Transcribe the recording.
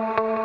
you.